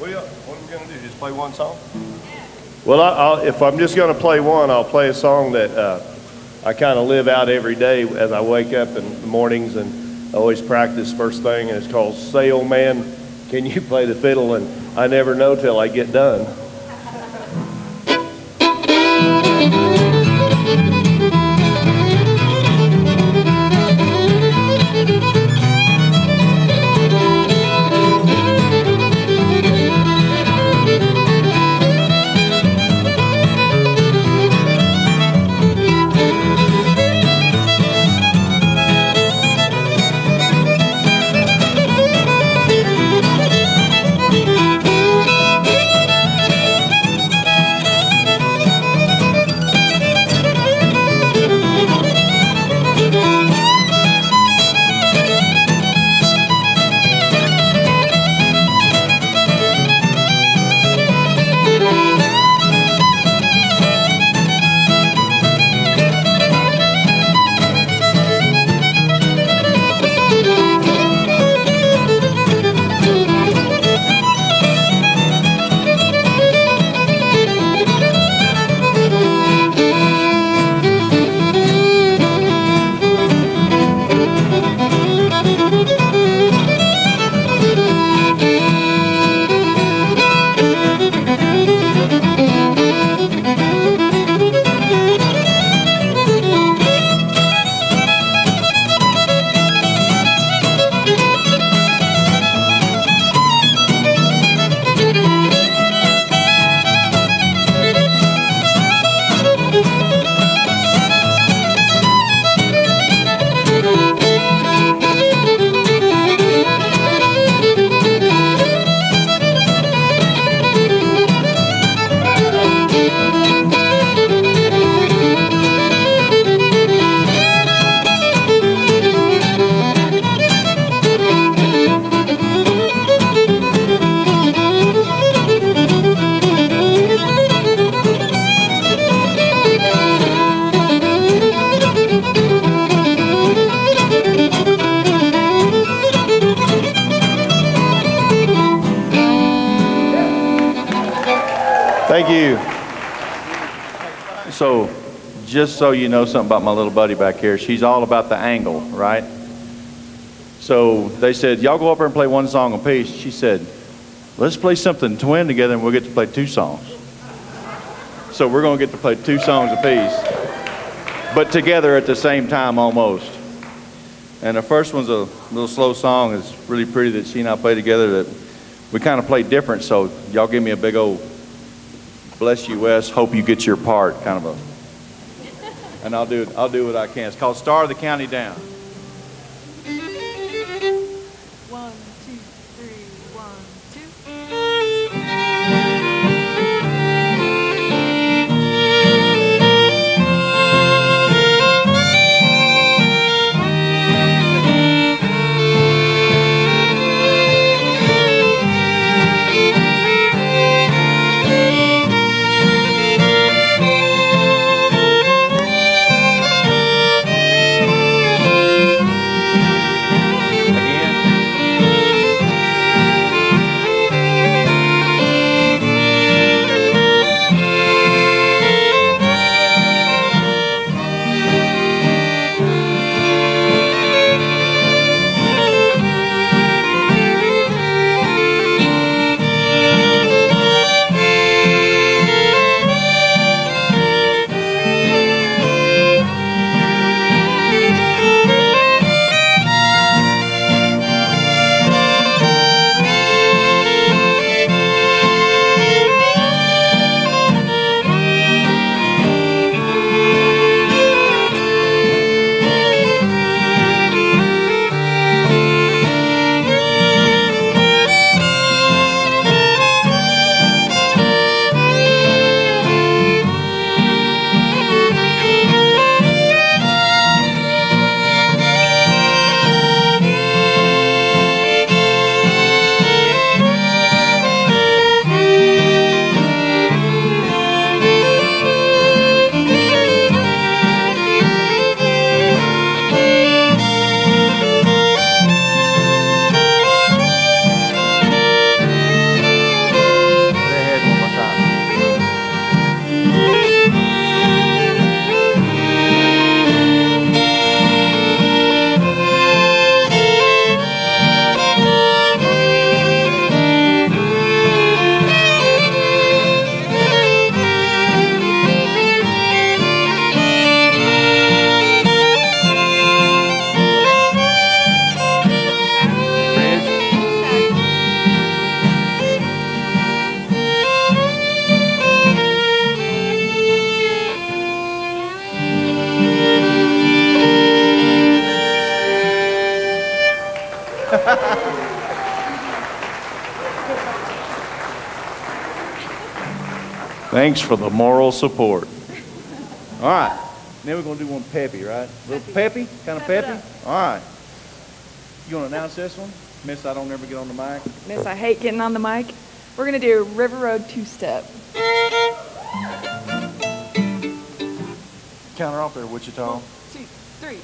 What what are we going to do? Just play one song? Well, I, if I'm just going to play one, I'll play a song that uh, I kind of live out every day as I wake up in the mornings and I always practice first thing, and it's called Say, Old Man, Can You Play the Fiddle? And I never know till I get done. Thank you. So, just so you know something about my little buddy back here, she's all about the angle, right? So they said, y'all go up there and play one song apiece. She said, let's play something twin together and we'll get to play two songs. So we're going to get to play two songs apiece, but together at the same time almost. And the first one's a little slow song. It's really pretty that she and I play together that we kind of play different. So y'all give me a big old bless you, Wes. Hope you get your part, kind of a. And I'll do it I'll do what I can. It's called Star of the County Down. Thanks for the moral support. All right. Now we're going to do one peppy, right? A little peppy? Kind of peppy? All right. You want to announce this one? Miss, I don't ever get on the mic. Miss, I hate getting on the mic. We're gonna do River Road two-step. Counter off there, Wichita. Two, three.